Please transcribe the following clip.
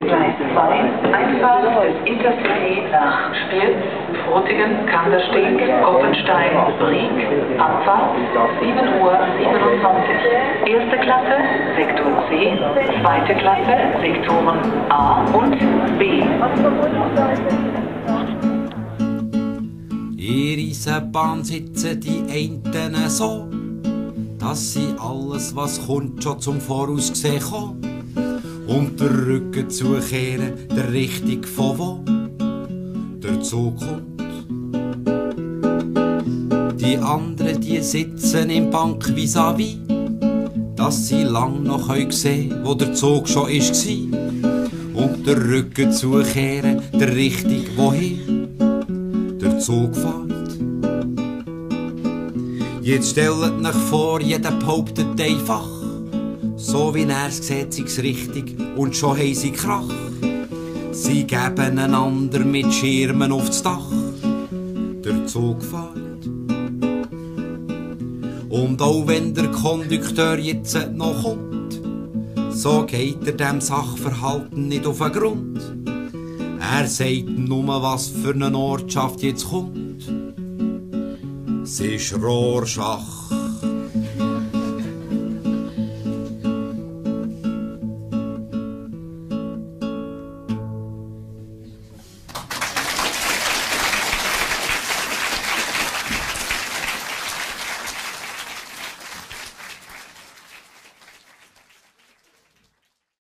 Gleis 2, Einfahrt des Intercity nach Stilz, Frutigen, Kandersteg, Oppenstein, Brieg, Abfahrt 7 Uhr 27. Erste Klasse, Sektor C, zweite Klasse, Sektoren A und B. In Eisenbahn sitzen die einen so, dass sie alles, was kommt, schon zum Voraus gesehen haben. Und der Rücken zukehren, der Richtung von wo der Zug kommt. Die anderen, die sitzen im Bank vis-à-vis, dass sie lang noch sehen wo der Zug schon gsi. Und der Rücken zukehren, der Richtung wohin der Zug fährt. Jetzt stellt euch vor, jeder behauptet einfach, so wie er es sieht, sie's richtig und schon haben sie Krach. Sie geben einander mit Schirmen aufs Dach, der Zug fährt. Und auch wenn der Kondukteur jetzt noch kommt, so geht er dem Sachverhalten nicht auf den Grund. Er sagt nur, was für eine Ortschaft jetzt kommt. Sie ist Rohrschach